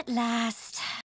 at last.